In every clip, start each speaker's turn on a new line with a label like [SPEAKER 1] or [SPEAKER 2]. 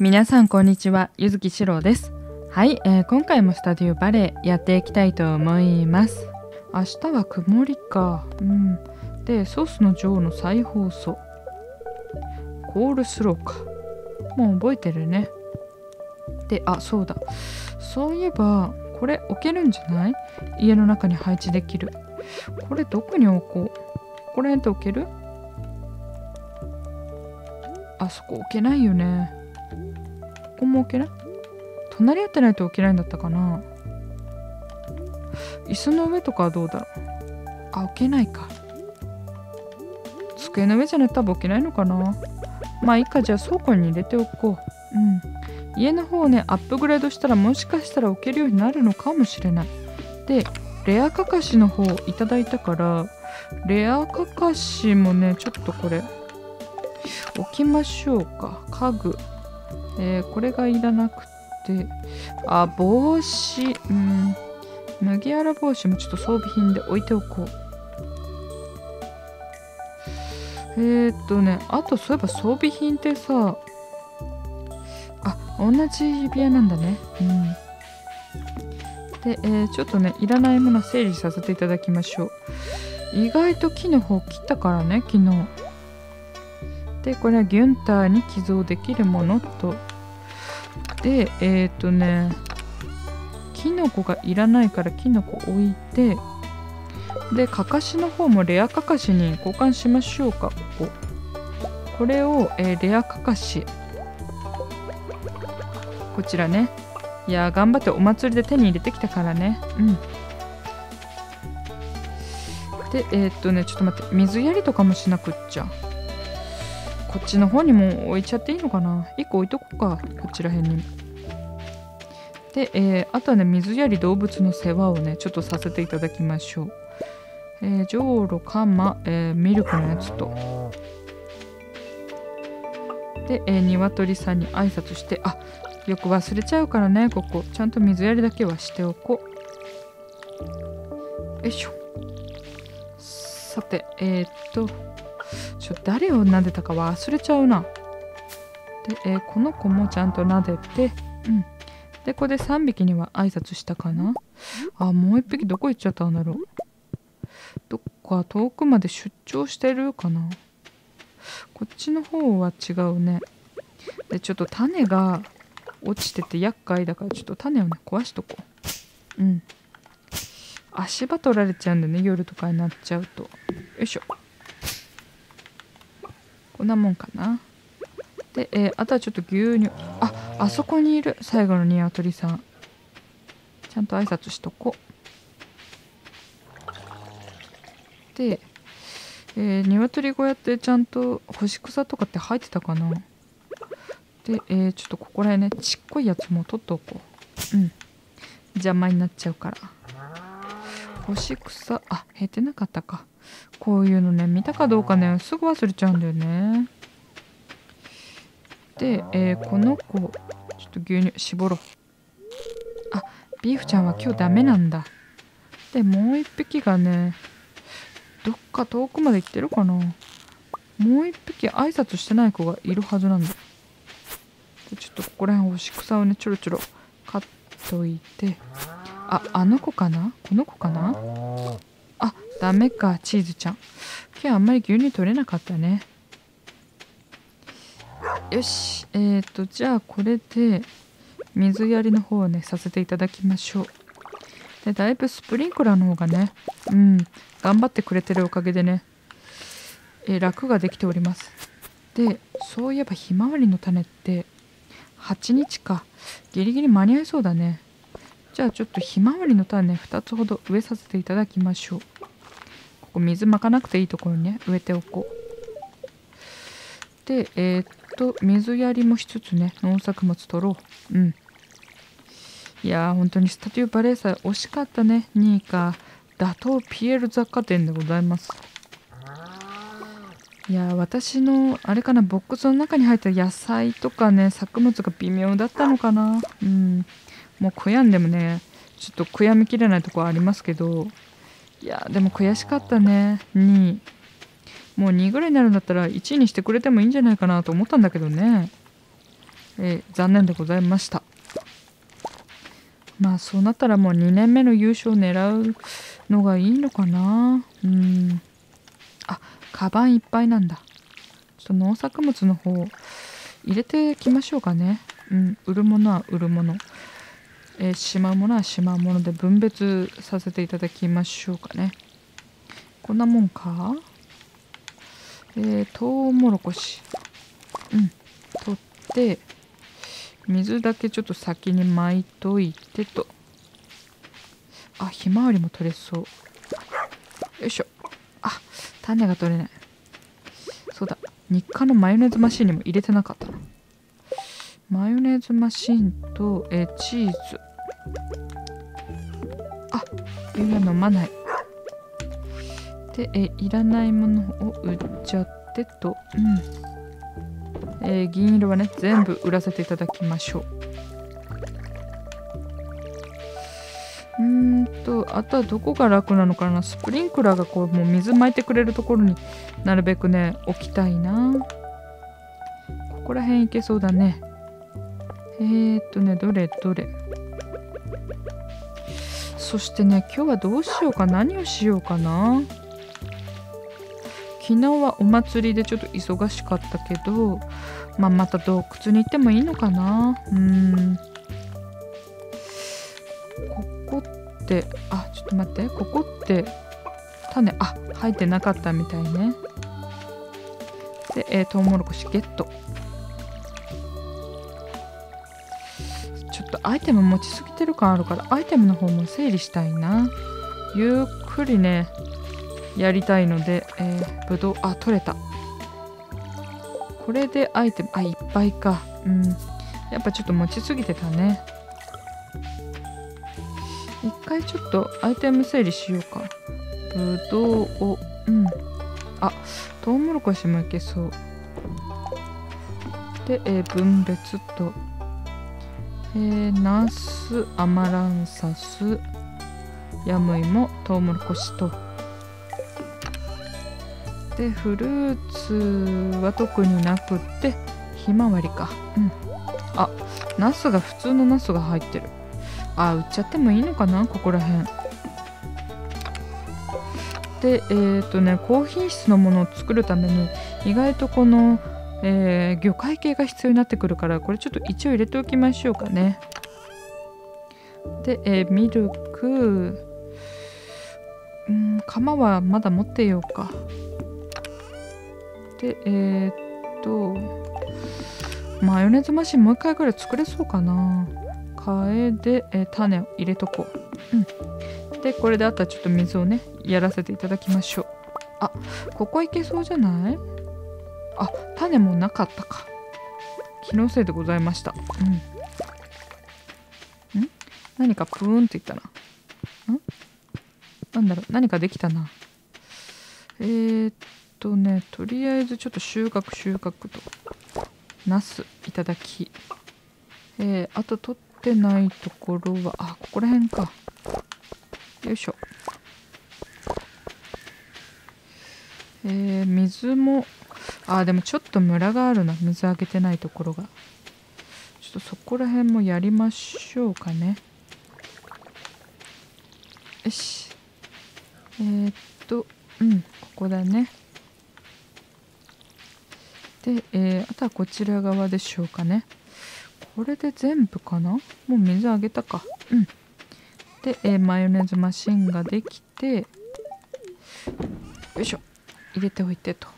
[SPEAKER 1] 皆さんこんにちはゆずきしろうです。はい、えー、今回もスタディオバレエやっていきたいと思います。明日は曇りか。うん。でソースの女王の再放送。コールスローか。もう覚えてるね。であそうだ。そういえばこれ置けるんじゃない？家の中に配置できる。これどこに置こう？ここら辺って置ける？あそこ置けないよね。こも置けない隣り合ってないと置けないんだったかな？椅子の上とかはどうだろう？あ置けないか。机の上じゃなくて多分置けないのかな？まあいいかじゃあ倉庫に入れておこう。うん。家の方をねアップグレードしたらもしかしたら置けるようになるのかもしれない。でレアカカシの方いただいたからレアカカシもねちょっとこれ置きましょうか。家具。えー、これがいらなくて。あ帽子。うん。麦わら帽子もちょっと装備品で置いておこう。えー、っとねあとそういえば装備品ってさあ同じ指輪なんだね。うん。で、えー、ちょっとねいらないもの整理させていただきましょう。意外と木の方切ったからね昨日。でこれはギュンターに寄贈できるものと。でえっ、ー、とねキノコがいらないからキノコ置いてでかかしの方もレアかかしに交換しましょうか。ここ。これを、えー、レアかかし。こちらね。いや頑張ってお祭りで手に入れてきたからね。うん。でえー、っとねちょっと待って。水やりとかもしなくっちゃ。こっちの方にも置いちゃっていいのかな？1個置いとこうかこちら辺に。で、えー、あとはね水やり動物の世話をねちょっとさせていただきましょう。えー、ジョウロカマ、えー、ミルクのやつと。で、えー、鶏さんに挨拶してあよく忘れちゃうからねここ。ちゃんと水やりだけはしておこう。よいしょ。さてえー、っとちょ誰を撫でたか忘れちゃうな。で、えー、この子もちゃんと撫でて、うん。で、ここで3匹には挨拶したかな。あ、もう1匹どこ行っちゃったんだろう。どっか遠くまで出張してるかな。こっちの方は違うね。で、ちょっと種が落ちてて厄介だからちょっと種をね壊しとこう。うん。足場取られちゃうんだね夜とかになっちゃうと。よいしょ。こんなもんかな。で、えー、あとはちょっと牛乳。ああそこにいる。最後のニワトリさん。ちゃんと挨拶しとこ。うで、えー、ニワトリ小屋ってちゃんと干し草とかって入ってたかな。で、えー、ちょっとここら辺ねちっこいやつも取っておこう。うん。邪魔になっちゃうから。干し草。あ減ってなかったか。こういうのね見たかどうかねすぐ忘れちゃうんだよね。で、えー、この子ちょっと牛乳絞ろう。あビーフちゃんは今日ダメなんだ。でもう一匹がねどっか遠くまで行ってるかな。もう一匹挨拶してない子がいるはずなんだ。でちょっとここら辺干し草をねちょろちょろ買っといて。ああの子かな？この子かな？あダメかチーズちゃん。今日あんまり牛乳取れなかったね。よし。えっ、ー、とじゃあこれで水やりの方をねさせていただきましょう。でだいぶスプリンクラーの方がねうん頑張ってくれてるおかげでね、えー、楽ができております。でそういえばひまわりの種って8日か。ギリギリ間に合いそうだね。じゃあちょっとひまわりの種2つほど植えさせていただきましょう。ここ水まかなくていいところにね植えておこう。でえー、っと水やりもしつつね農作物取ろう。うん。いやー本当にスタジオバレー祭惜しかったね。2位か打倒ピエール雑貨店でございます。いや私のあれかなボックスの中に入った野菜とかね作物が微妙だったのかな。うん。もう悔やんでもねちょっと悔やみきれないとこありますけど。いやでも悔しかったね。2位もう2位ぐらいになるんだったら1位にしてくれてもいいんじゃないかなと思ったんだけどね。え、残念でございました。まあそうなったらもう2年目の優勝を狙うのがいいのかな。うん。あカバンいっぱいなんだ。ちょっと農作物の方入れてきましょうかね。うん。売るものは売るもの。えー、しまうものはしまうもので分別させていただきましょうかね。こんなもんか？えー、トウモロコシ。うん。取って水だけちょっと先に巻いといてと。あひまわりも取れそう。よいしょ。あ種が取れない。そうだ。日課のマヨネーズマシンにも入れてなかったな。マヨネーズマシンとえチーズ。湯が飲まない。でえいらないものを売っちゃってと。うん。えー、銀色はね全部売らせていただきましょう。うんとあとはどこが楽なのかな。スプリンクラーがこうもう水まいてくれるところになるべくね置きたいな。ここら辺いけそうだね。えー、っとねどれどれそしてね今日はどうしようか何をしようかな。昨日はお祭りでちょっと忙しかったけど、まあ、また洞窟に行ってもいいのかな。うん。ここってあちょっと待って。ここって種あ入ってなかったみたいね。で、えー、トウモロコシゲット。アイテム持ちすぎてる感あるからアイテムの方も整理したいな。ゆっくりねやりたいので、えー、ぶどうあ取れた。これでアイテムあいっぱいか。うん。やっぱちょっと持ちすぎてたね。一回ちょっとアイテム整理しようか。ぶどうをうん。あトウモロコシもいけそう。で、えー、分別とえー、ナスアマランサスヤムイモトウモロコシとでフルーツは特になくってひまわりかうんあナスが普通のナスが入ってるあ売っちゃってもいいのかなここら辺でえっ、ー、とね高品質のものを作るために意外とこのえー、魚介系が必要になってくるからこれちょっと一応入れておきましょうかね。で、えー、ミルク。うん釜はまだ持ってようか。でえー、っとマヨネーズマシンもう一回ぐらい作れそうかな。替えで、えー、種を入れとこう。うん。でこれであとはちょっと水をねやらせていただきましょう。あここいけそうじゃない？あ種もなかったか。気のせいでございました。うん。ん？何かプーンって言ったな。ん？なんだろう。何かできたな。えー、っとねとりあえずちょっと収穫収穫とナスいただき。えー、あと取ってないところはあここら辺か。よいしょ。えー、水もあでもちょっとムラがあるな。水あげてないところが。ちょっとそこら辺もやりましょうかね。よし。えー、っとうんここだね。で、えー、あとはこちら側でしょうかね。これで全部かな？もう水あげたか。うん。で、えー、マヨネーズマシンができてよいしょ。入れておいてと。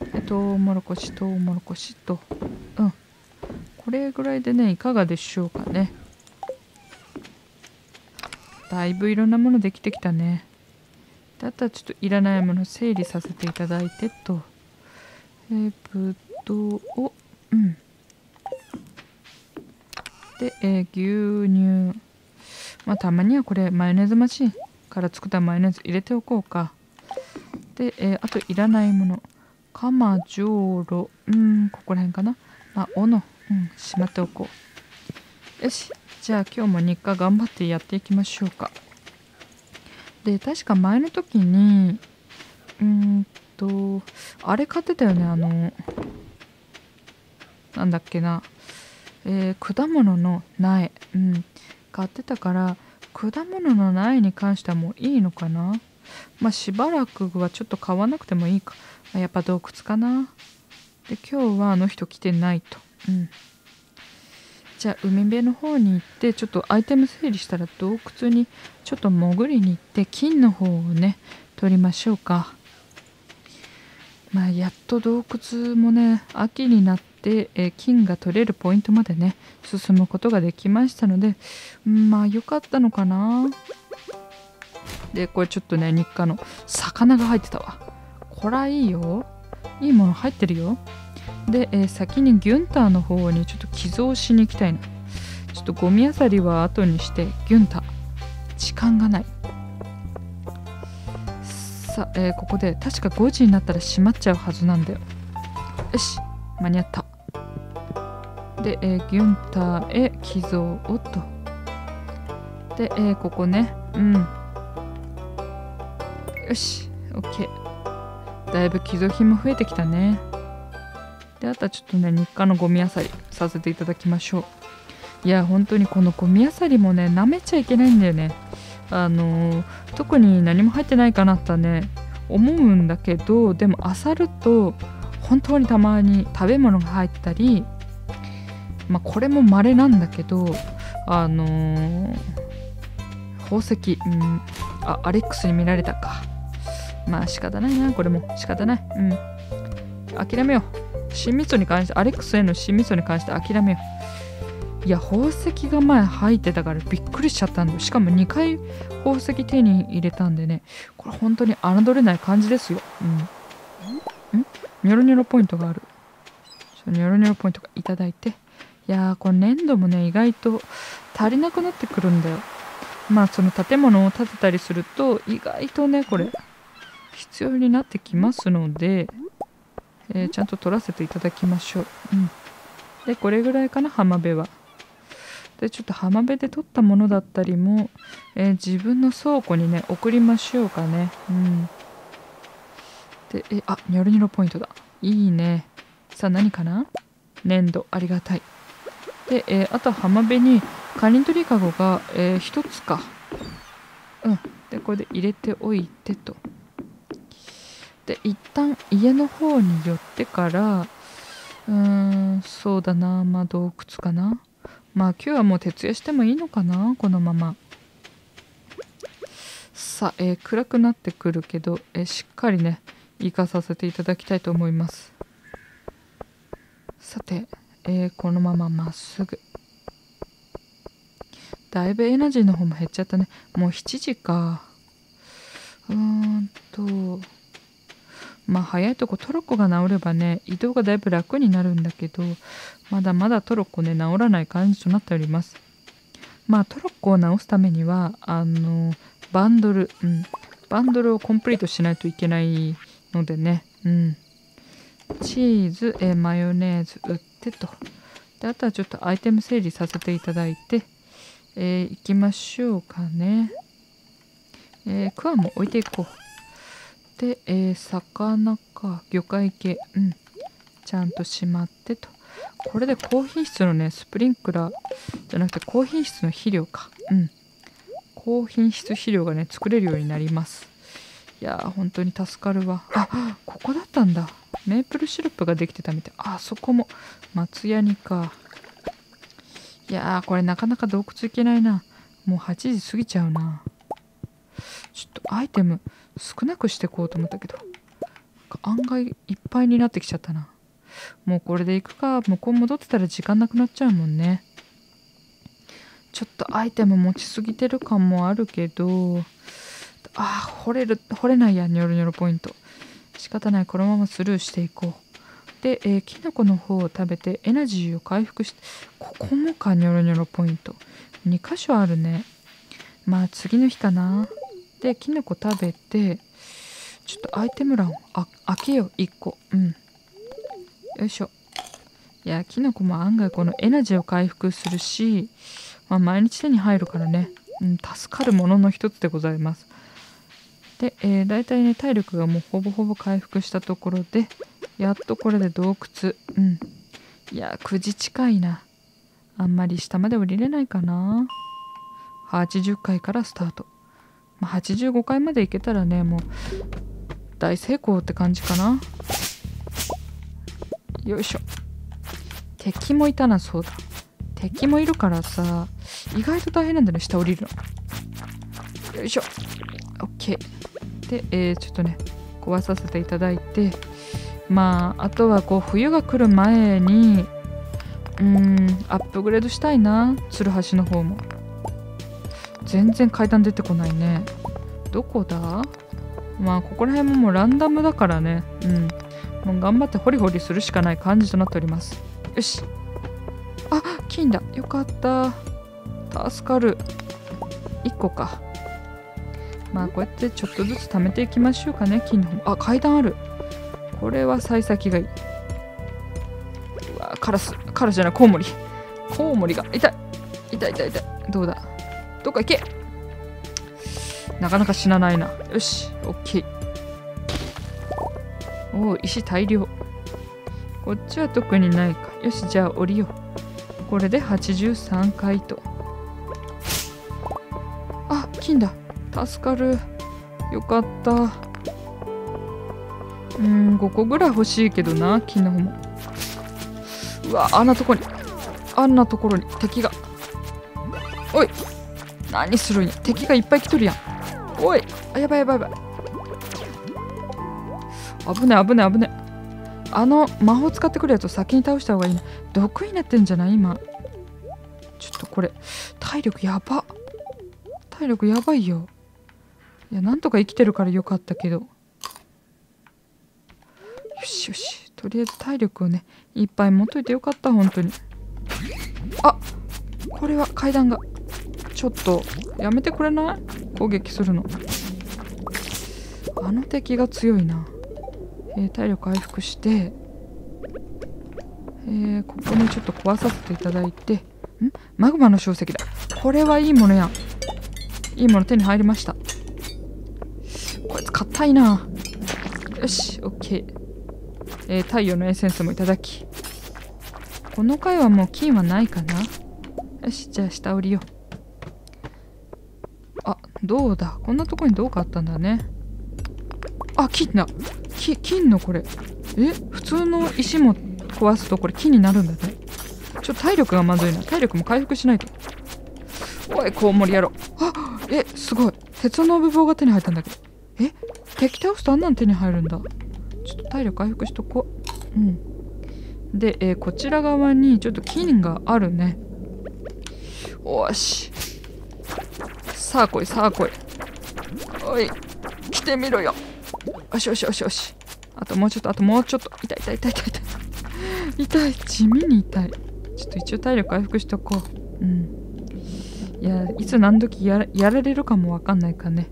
[SPEAKER 1] でトウモロコシトウモロコシと。うん。これぐらいでねいかがでしょうかね。だいぶいろんなものできてきたね。だったらちょっといらないもの整理させていただいてと。えー、ぶどうをうん。で、えー、牛乳。まあたまにはこれマヨネーズマシンから作ったマヨネーズ入れておこうか。で、えー、あといらないもの。かまじょうろうんここら辺かな。まあおのうんしまっておこう。よし。じゃあ今日も日課頑張ってやっていきましょうか。で確か前の時にうんとあれ買ってたよねあのなんだっけな、えー、果物の苗、うん、買ってたから果物の苗に関してはもういいのかな？まあしばらくはちょっと買わなくてもいいか。やっぱ洞窟かな。で今日はあの人来てないと。うん。じゃあ海辺の方に行ってちょっとアイテム整理したら洞窟にちょっと潜りに行って金の方をね取りましょうか。まあやっと洞窟もね秋になって、え金が取れるポイントまでね進むことができましたので、うん、まあ良かったのかなでこれちょっとね日課の魚が入ってたわ。こらいいよ。いいもの入ってるよ。で、えー、先にギュンターの方にちょっと寄贈しに行きたいなちょっとゴミあさりは後にしてギュンタ。ー時間がない。さあ、えー、ここで確か5時になったら閉まっちゃうはずなんだよ。よし間に合った。で、えー、ギュンターへ寄贈をと。で、えー、ここね。うん。よし OK だいぶ寄贈品も増えてきたね。であとはちょっとね日課のゴミあさりさせていただきましょう。いや本当にこのゴミあさりもね舐めちゃいけないんだよね。あのー、特に何も入ってないかなってね思うんだけどでも漁ると本当にたまに食べ物が入ったりまあこれも稀なんだけどあのー、宝石、うん、あアレックスに見られたか。まあ仕方ないなこれも仕方ない。うん。諦めよう。新味噌に関してアレックスへの新味噌に関して諦めよう。いや宝石が前入ってたからびっくりしちゃったんだしかも2回宝石手に入れたんでね。これ本当に侮れない感じですよ。うん。ん？ニョロニョロポイントがある。ニョロニョロポイントがいただいて。いやーこの粘土もね意外と足りなくなってくるんだよ。まあその建物を建てたりすると意外とねこれ必要になってきますので、えー、ちゃんと取らせていただきましょう。うん、でこれぐらいかな浜辺は。でちょっと浜辺で取ったものだったりも、えー、自分の倉庫にね送りましょうかね。うん、でえあニョロニョロポイントだ。いいね。さあ何かな？粘土ありがたい。で、えー、あと浜辺にカニ取りかごが、えー、1つか。うん。でこれで入れておいてと。で一旦家の方に寄ってからうーんそうだなまあ洞窟かな。まあ今日はもう徹夜してもいいのかなこのまま。さあ、えー、暗くなってくるけど、えー、しっかりね行かさせていただきたいと思います。さて、えー、このまままっすぐ。だいぶエナジーの方も減っちゃったね。もう7時か。うーんとまあ早いとこトロッコが治ればね移動がだいぶ楽になるんだけどまだまだトロッコね治らない感じとなっております。まあトロッコを直すためにはあのバンドル、うん、バンドルをコンプリートしないといけないのでねうん。チーズえマヨネーズ売ってと。であとはちょっとアイテム整理させていただいてえー、行きましょうかね。えー、クワも置いていこう。で、えー、魚か魚介系。うん。ちゃんとしまってと。これで高品質のねスプリンクラーじゃなくて高品質の肥料か。うん。高品質肥料がね作れるようになります。いやー本当に助かるわ。あここだったんだ。メープルシロップができてたみたい。あそこも。松ヤニか。いやーこれなかなか洞窟行けないな。もう8時過ぎちゃうな。ちょっとアイテム。少なくしていこうと思ったけど案外いっぱいになってきちゃったな。もうこれで行くか。向こう戻ってたら時間なくなっちゃうもんね。ちょっとアイテム持ちすぎてる感もあるけどあ掘れる掘れないやニョロニョロポイント。仕方ない。このままスルーしていこう。で、えー、キノコの方を食べてエナジーを回復してここもかニョロニョロポイント。2箇所あるね。まあ次の日かな。でキノコ食べてちょっとアイテム欄あ開けよう1個。うん。よいしょ。いやキノコも案外このエナジーを回復するし、まあ、毎日手に入るからね、うん、助かるものの一つでございます。で、えー、大体ね体力がもうほぼほぼ回復したところでやっとこれで洞窟。うん。いや9時近いな。あんまり下まで降りれないかな。80回からスタート、まあ、85回まで行けたらねもう大成功って感じかな。よいしょ。敵もいたなそうだ。敵もいるからさ意外と大変なんだね下降りるの。よいしょ。OK で、えー、ちょっとね壊させていただいてまああとはこう冬が来る前にうんアップグレードしたいなツルハシの方も。全然階段出てこないね。どこだ？まあここら辺ももうランダムだからね。うん。もう頑張ってホリホリするしかない感じとなっております。よし。あ金だ。よかった。助かる。1個か。まあこうやってちょっとずつ貯めていきましょうかね金の方。あ階段ある。これは幸先がいい。うわカラス。カラスじゃないコウモリ。コウモリが。痛い。痛い痛い痛い。どうだ？どっか行け。なかなか死なないな。よしオッケーおお石大量。こっちは特にないか。よしじゃあ降りよう。これで83回と。あ金だ。助かる。よかった。うん5個ぐらい欲しいけどな金の方も。うわあんなとこに。あんなところに。敵が。おい。何するん敵がいっぱい来とるやん。おいあやばいやばいやばい。危ね危ね危ねあの魔法使ってくるやつを先に倒した方がいいな。毒になってんじゃない？今。ちょっとこれ体力やば。体力やばいよ。いやなんとか生きてるからよかったけど。よしよし。とりあえず体力をねいっぱい持っといてよかった本当に。あこれは階段が。ちょっとやめてくれない？攻撃するの。あの敵が強いな、えー、体力回復して。えー、ここにちょっと壊させていただいて。ん？マグマの小石だ。これはいいものやいいもの手に入りました。こいつ硬いな。よし OK えー、太陽のエッセンスもいただき。この回はもう金はないかな。よしじゃあ下降りよう。どうだ？こんなとこにどうかあったんだね。あ金だ。き金のこれ。え？普通の石も壊すとこれ木になるんだね。ちょっと体力がまずいな。体力も回復しないと。おいコウモリ野郎。あえすごい。鉄の部棒が手に入ったんだけど。え？敵倒すとあんなん手に入るんだ。ちょっと体力回復しとこう。うん。で、えー、こちら側にちょっと金があるね。おし。さあ来いさあ来いおい来てみろよ。よしよしよしよし。あともうちょっとあともうちょっと。痛い痛い痛い痛い痛い。痛い 地味に痛い。ちょっと一応体力回復しとこう。うん。いやいつ何時ややられるかもわかんないからね。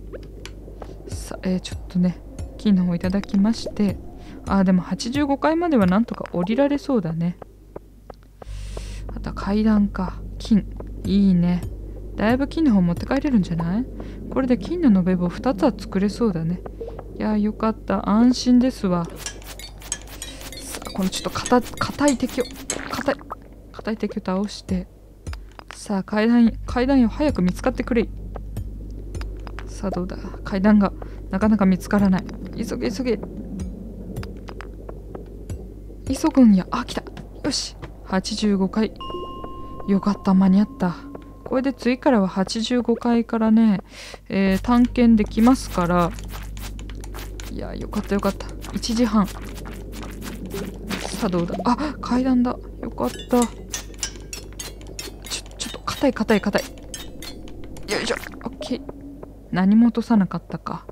[SPEAKER 1] さえー、ちょっとね金の方いただきまして。あでも85階まではなんとか降りられそうだね。あとは階段か。金。いいね。だいぶ金の方持って帰れるんじゃない？これで金の延べ棒2つは作れそうだね。いやよかった。安心ですわ。さあこのちょっと硬い敵を硬い硬い敵を倒して。さあ階段階段よ早く見つかってくれ。さあどうだ？階段がなかなか見つからない。急げ急げ。急ぐんや。あ来た。よし。85回。よかった。間に合った。これで次からは85階からね、えー、探検できますからいやよかったよかった。1時半。さあどうだ？あ階段だ。よかった。ちょちょっと硬い硬い硬い。よいしょ。オッケー。何も落とさなかったか。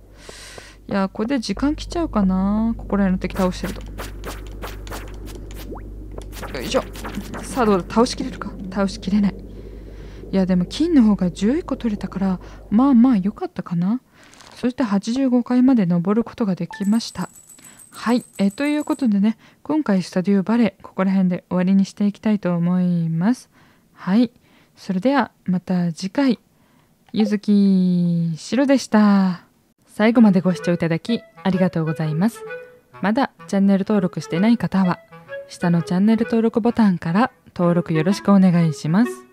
[SPEAKER 1] いやこれで時間来ちゃうかな。ここら辺の敵倒してると。よいしょ。さあどうだ？倒しきれるか？倒しきれない。いやでも金の方が11個取れたからまあまあ良かったかな。そして85階まで登ることができました。はい。えということでね今回スタディオバレーここら辺で終わりにしていきたいと思います。はい。それではまた次回。ゆずきしろでした。最後までご視聴いただきありがとうございます。まだチャンネル登録してない方は下のチャンネル登録ボタンから登録よろしくお願いします。